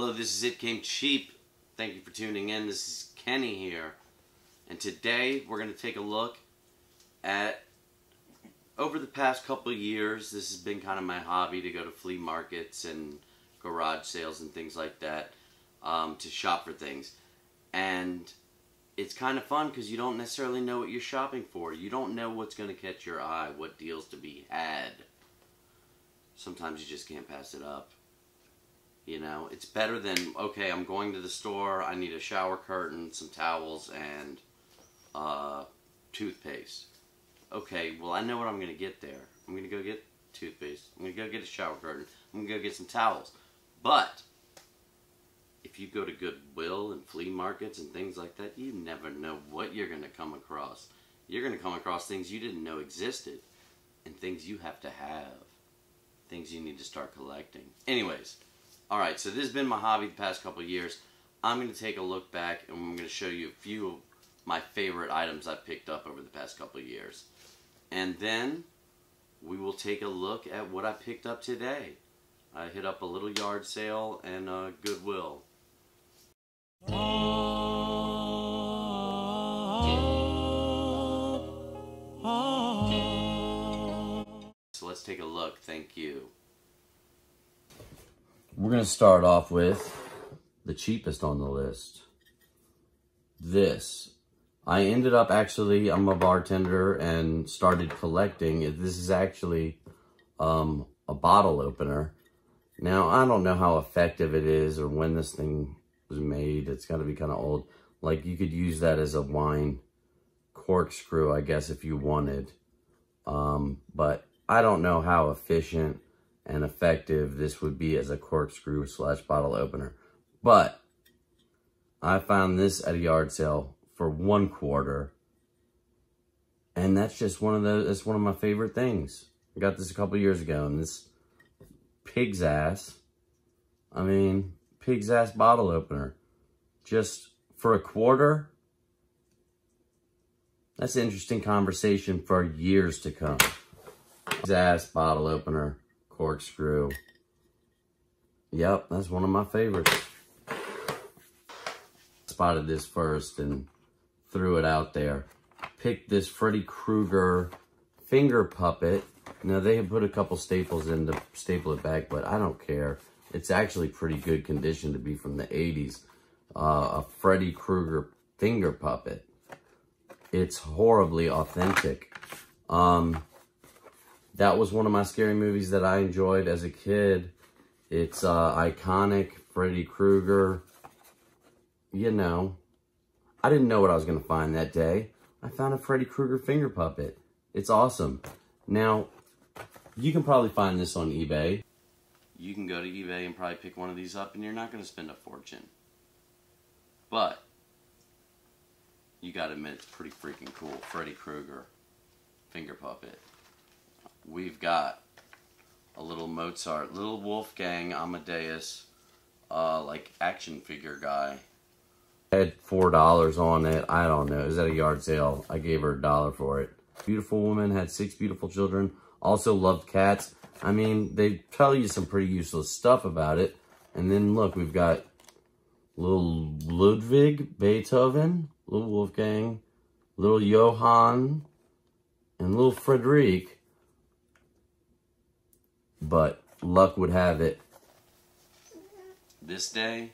Hello, this is It Came Cheap. Thank you for tuning in. This is Kenny here. And today we're going to take a look at over the past couple years, this has been kind of my hobby to go to flea markets and garage sales and things like that um, to shop for things. And it's kind of fun because you don't necessarily know what you're shopping for. You don't know what's going to catch your eye, what deals to be had. Sometimes you just can't pass it up. You know, it's better than, okay, I'm going to the store, I need a shower curtain, some towels, and uh, toothpaste. Okay, well, I know what I'm going to get there. I'm going to go get toothpaste. I'm going to go get a shower curtain. I'm going to go get some towels. But, if you go to Goodwill and flea markets and things like that, you never know what you're going to come across. You're going to come across things you didn't know existed. And things you have to have. Things you need to start collecting. Anyways, Alright, so this has been my hobby the past couple years. I'm going to take a look back and I'm going to show you a few of my favorite items I've picked up over the past couple years. And then we will take a look at what I picked up today. I hit up a little yard sale and uh, Goodwill. So let's take a look. Thank you. We're going to start off with the cheapest on the list. This. I ended up actually, I'm a bartender and started collecting. This is actually um, a bottle opener. Now, I don't know how effective it is or when this thing was made. It's got to be kind of old. Like, you could use that as a wine corkscrew, I guess, if you wanted. Um, but I don't know how efficient and effective this would be as a corkscrew slash bottle opener. But I found this at a yard sale for one quarter. And that's just one of the, that's one of my favorite things. I got this a couple years ago and this pig's ass, I mean, pig's ass bottle opener. Just for a quarter, that's an interesting conversation for years to come. Pig's ass bottle opener corkscrew. Yep, that's one of my favorites. Spotted this first and threw it out there. Picked this Freddy Krueger finger puppet. Now, they have put a couple staples in to staple it back, but I don't care. It's actually pretty good condition to be from the 80s. Uh, a Freddy Krueger finger puppet. It's horribly authentic. Um, that was one of my scary movies that I enjoyed as a kid. It's uh, iconic, Freddy Krueger. You know, I didn't know what I was going to find that day. I found a Freddy Krueger finger puppet. It's awesome. Now, you can probably find this on eBay. You can go to eBay and probably pick one of these up and you're not going to spend a fortune. But, you got to admit it's pretty freaking cool. Freddy Krueger finger puppet we've got a little Mozart, little Wolfgang Amadeus, uh, like action figure guy. Had four dollars on it. I don't know. It was at a yard sale. I gave her a dollar for it. Beautiful woman, had six beautiful children. Also loved cats. I mean, they tell you some pretty useless stuff about it. And then look, we've got little Ludwig, Beethoven, little Wolfgang, little Johann, and little Frederic. But luck would have it. This day,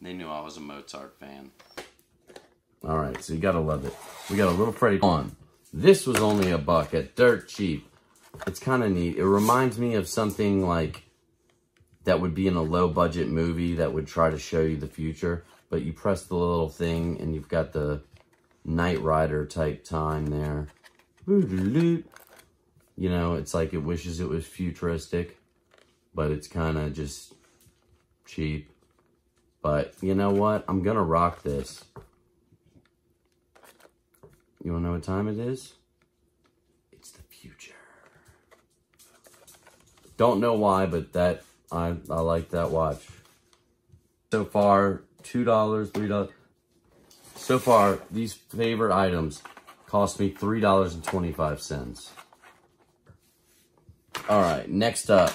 they knew I was a Mozart fan. All right, so you gotta love it. We got a little Freddy on. This was only a buck at dirt cheap. It's kind of neat. It reminds me of something like that would be in a low budget movie that would try to show you the future. But you press the little thing and you've got the Knight Rider type time there. You know, it's like it wishes it was futuristic, but it's kind of just cheap. But you know what? I'm going to rock this. You want to know what time it is? It's the future. Don't know why, but that I, I like that watch. So far, $2, $3. So far, these favorite items cost me $3.25. All right, next up.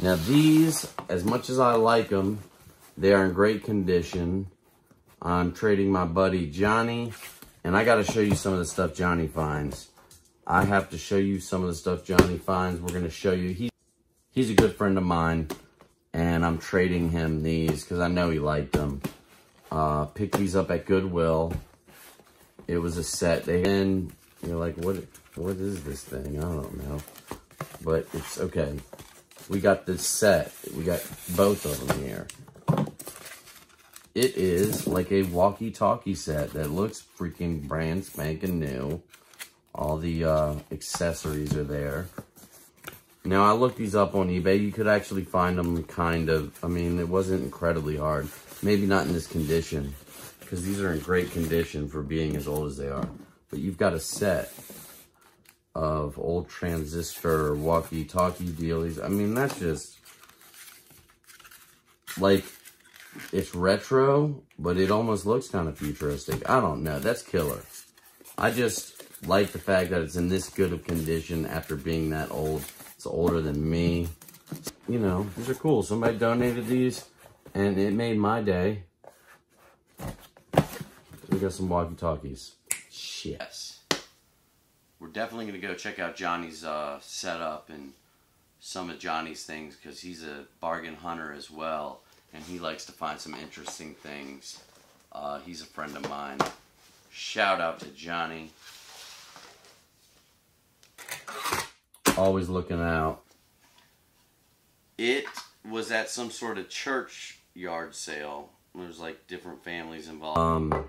Now these, as much as I like them, they are in great condition. I'm trading my buddy Johnny, and I got to show you some of the stuff Johnny finds. I have to show you some of the stuff Johnny finds. We're going to show you. He, he's a good friend of mine, and I'm trading him these because I know he liked them. Uh, picked these up at Goodwill. It was a set. They and you're like, what? What is this thing? I don't know, but it's okay. We got this set. We got both of them here. It is like a walkie-talkie set that looks freaking brand spanking new. All the uh, accessories are there. Now, I looked these up on eBay. You could actually find them kind of, I mean, it wasn't incredibly hard. Maybe not in this condition, because these are in great condition for being as old as they are. But you've got a set of old transistor walkie-talkie dealies. I mean, that's just, like, it's retro, but it almost looks kind of futuristic. I don't know. That's killer. I just like the fact that it's in this good of condition after being that old. It's older than me. You know, these are cool. Somebody donated these, and it made my day. We got some walkie-talkies. Yes. We're definitely going to go check out Johnny's uh, setup and some of Johnny's things because he's a bargain hunter as well and he likes to find some interesting things. Uh, he's a friend of mine. Shout out to Johnny. Always looking out. It was at some sort of church yard sale. There's like different families involved. Um,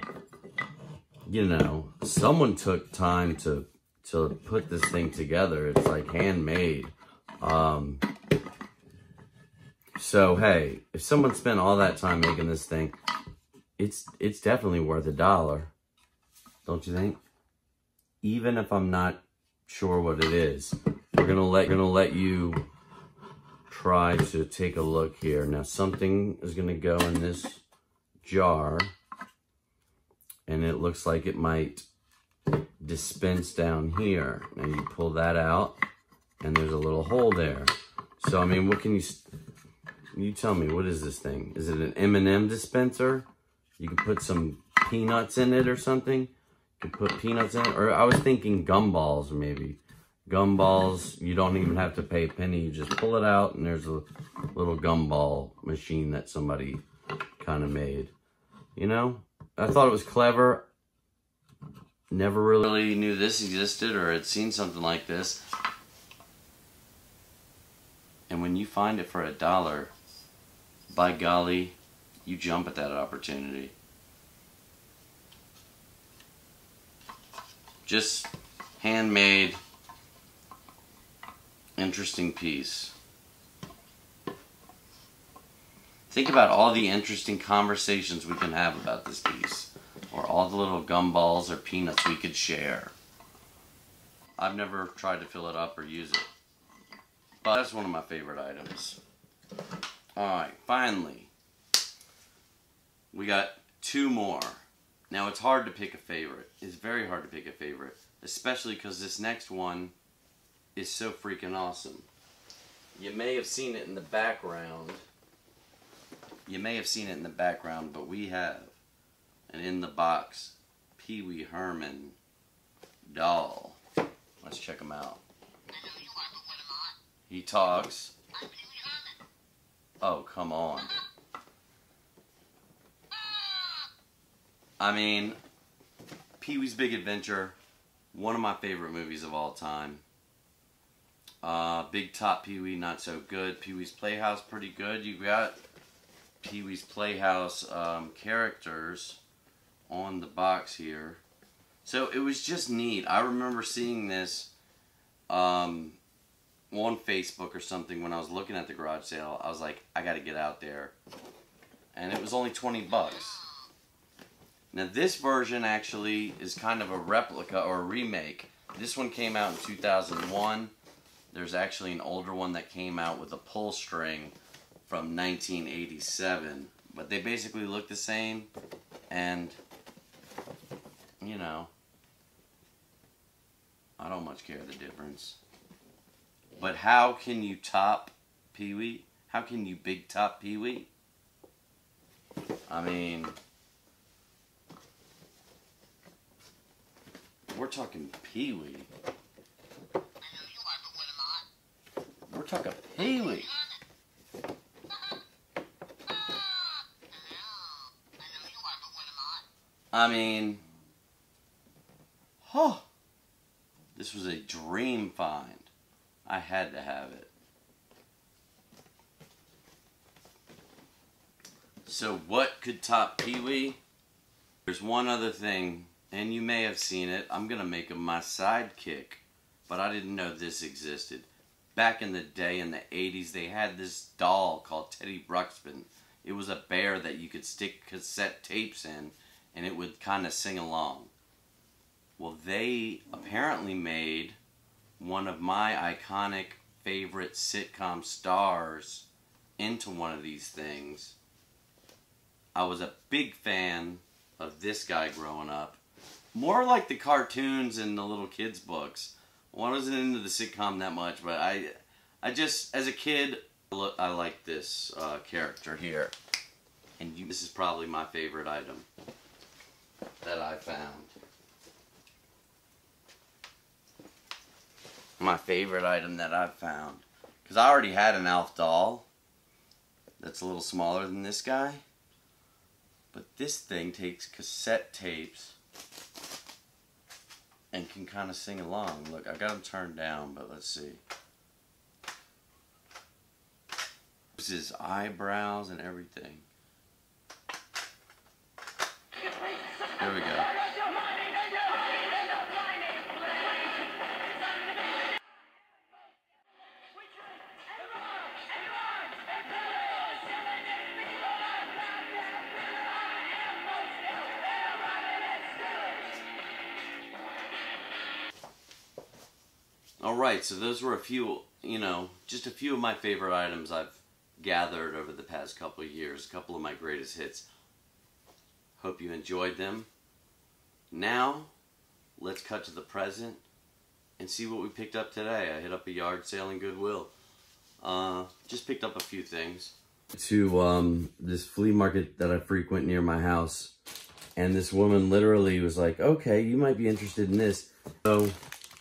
you know, someone took time to to put this thing together. It's like handmade. Um, so hey, if someone spent all that time making this thing, it's it's definitely worth a dollar. Don't you think? Even if I'm not sure what it is. We're gonna let gonna let you try to take a look here. Now something is gonna go in this jar and it looks like it might dispense down here. Now you pull that out and there's a little hole there. So I mean, what can you you tell me, what is this thing? Is it an M&M dispenser? You can put some peanuts in it or something. You can put peanuts in it. Or I was thinking gumballs maybe. Gumballs, you don't even have to pay a penny. You just pull it out and there's a little gumball machine that somebody kind of made. You know? I thought it was clever. Never really knew this existed or had seen something like this. And when you find it for a dollar, by golly, you jump at that opportunity. Just handmade, interesting piece. Think about all the interesting conversations we can have about this piece, all the little gumballs or peanuts we could share. I've never tried to fill it up or use it, but that's one of my favorite items. Alright, finally, we got two more. Now, it's hard to pick a favorite. It's very hard to pick a favorite, especially because this next one is so freaking awesome. You may have seen it in the background. You may have seen it in the background, but we have an in the box Pee Wee Herman doll. Let's check him out. He talks. Oh, come on. I mean, Pee-wee's Big Adventure, one of my favorite movies of all time. Uh, Big Top Pee-wee, not so good. Pee-wee's Playhouse, pretty good. You got Pee-wee's Playhouse um, characters on the box here. So it was just neat. I remember seeing this um, on Facebook or something when I was looking at the garage sale. I was like, I got to get out there. And it was only 20 bucks. Now this version actually is kind of a replica or a remake. This one came out in 2001. There's actually an older one that came out with a pull string from 1987. But they basically look the same and, you know, I don't much care the difference. But how can you top Pee Wee? How can you big top Pee Wee? I mean, we're talking Pee Wee. We're talking Pee Wee. I mean, huh. This was a dream find. I had to have it. So what could top Pee-wee? There's one other thing, and you may have seen it. I'm going to make him my sidekick, but I didn't know this existed. Back in the day, in the 80s, they had this doll called Teddy Ruxpin. It was a bear that you could stick cassette tapes in, and it would kind of sing along. Well, they apparently made one of my iconic favorite sitcom stars into one of these things. I was a big fan of this guy growing up. More like the cartoons and the little kids books. I wasn't into the sitcom that much, but I, I just, as a kid, I like this uh, character here. And you, this is probably my favorite item that I found. My favorite item that I've found. Because I already had an Alf doll that's a little smaller than this guy. But this thing takes cassette tapes and can kind of sing along. Look, I got them turned down, but let's see. This is eyebrows and everything. There we go. Alright, so those were a few, you know, just a few of my favorite items I've gathered over the past couple of years. A couple of my greatest hits. Hope you enjoyed them. Now, let's cut to the present and see what we picked up today. I hit up a yard sale in Goodwill. Uh, just picked up a few things. To um, this flea market that I frequent near my house. And this woman literally was like, okay, you might be interested in this. So,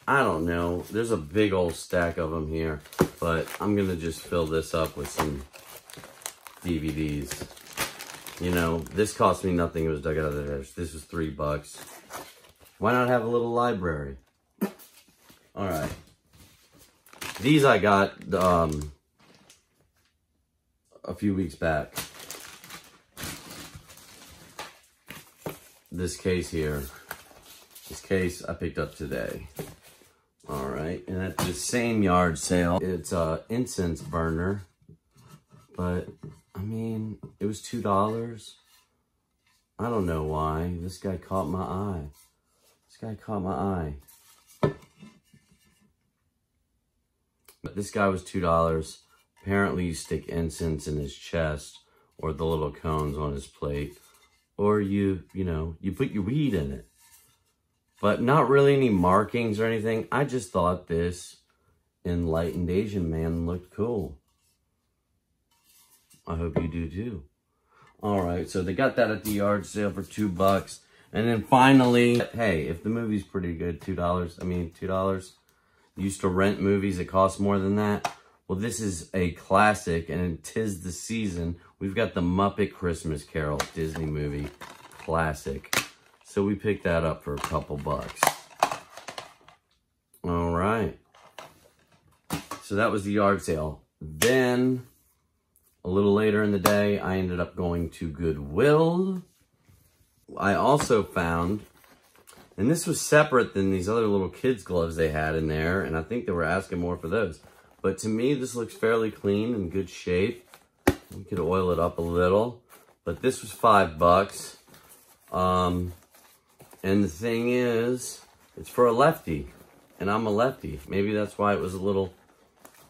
I don't know. There's a big old stack of them here. But I'm going to just fill this up with some DVDs. You know, this cost me nothing. It was dug out of the trash. This was three bucks. Why not have a little library? All right. These I got um, a few weeks back. This case here. This case I picked up today. All right, and at the same yard sale, it's a incense burner, but I mean, it was $2. I don't know why. This guy caught my eye. This guy caught my eye. But this guy was $2. Apparently you stick incense in his chest or the little cones on his plate. Or you, you know, you put your weed in it. But not really any markings or anything. I just thought this enlightened Asian man looked cool. I hope you do too. All right, so they got that at the yard sale for two bucks. And then finally, hey, if the movie's pretty good, $2, I mean, $2. Used to rent movies that cost more than that. Well, this is a classic, and tis the season. We've got the Muppet Christmas Carol Disney movie classic. So we picked that up for a couple bucks. All right. So that was the yard sale. Then a little later in the day, I ended up going to Goodwill. I also found, and this was separate than these other little kids gloves they had in there, and I think they were asking more for those. But to me, this looks fairly clean and good shape. You could oil it up a little. But this was five bucks. Um, and the thing is, it's for a lefty. And I'm a lefty. Maybe that's why it was a little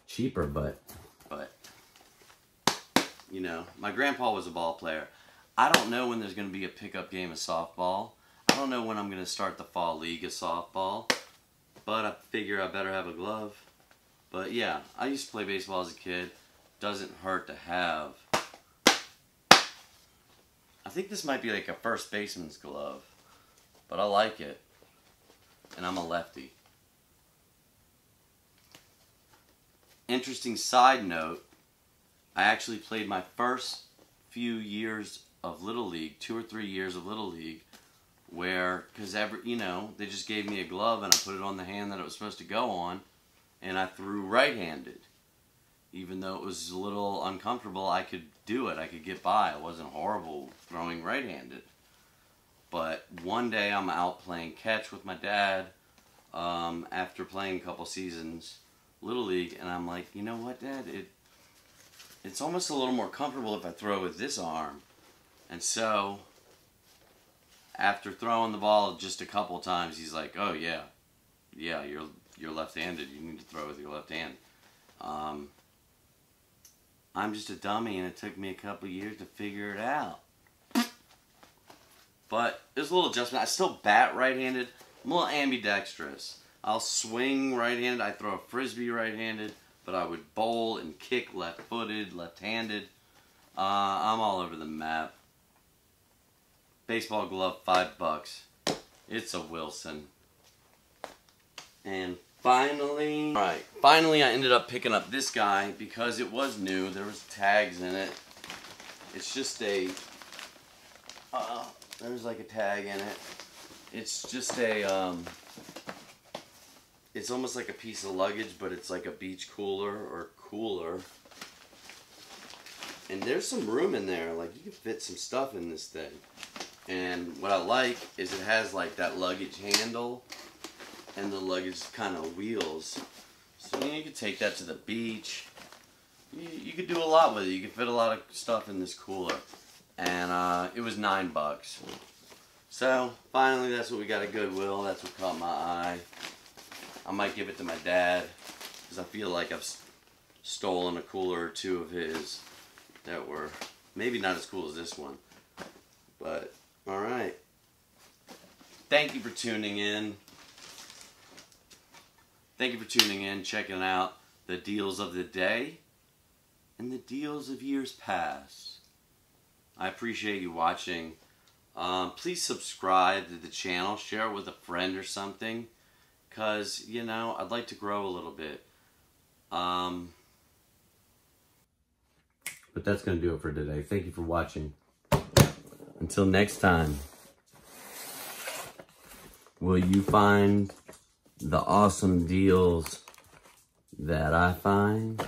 cheaper, but but, you know, my grandpa was a ball player. I don't know when there's going to be a pickup game of softball. I don't know when I'm going to start the fall league of softball. But I figure I better have a glove. But yeah, I used to play baseball as a kid. doesn't hurt to have. I think this might be like a first baseman's glove, but I like it. And I'm a lefty. Interesting side note, I actually played my first few years of Little League, two or three years of Little League, where, because every, you know, they just gave me a glove and I put it on the hand that it was supposed to go on, and I threw right-handed. Even though it was a little uncomfortable, I could do it. I could get by. It wasn't horrible throwing right-handed. But one day I'm out playing catch with my dad um, after playing a couple seasons Little League, and I'm like, you know what, Dad? It it's almost a little more comfortable if I throw with this arm. And so, after throwing the ball just a couple times, he's like, "Oh yeah, yeah, you're you're left-handed. You need to throw with your left hand." Um, I'm just a dummy, and it took me a couple years to figure it out. But there's a little adjustment. I still bat right-handed. I'm a little ambidextrous. I'll swing right-handed. I throw a frisbee right-handed, but I would bowl and kick left-footed, left-handed. Uh, I'm all over the map. Baseball glove, five bucks. It's a Wilson. And finally, right, finally I ended up picking up this guy because it was new. There was tags in it. It's just a, uh, there's like a tag in it. It's just a, um, it's almost like a piece of luggage, but it's like a beach cooler or cooler. And there's some room in there, like you can fit some stuff in this thing. And what I like is it has like that luggage handle and the luggage kind of wheels. So you, can take that to the beach. You, you could do a lot with it. You could fit a lot of stuff in this cooler. And uh, it was nine bucks. So finally that's what we got at Goodwill. That's what caught my eye. I might give it to my dad because I feel like I've stolen a cooler or two of his that were maybe not as cool as this one. But, alright. Thank you for tuning in. Thank you for tuning in, checking out the deals of the day and the deals of years past. I appreciate you watching. Um, please subscribe to the channel, share it with a friend or something because, you know, I'd like to grow a little bit. Um, but that's going to do it for today. Thank you for watching. Until next time, will you find the awesome deals that I find?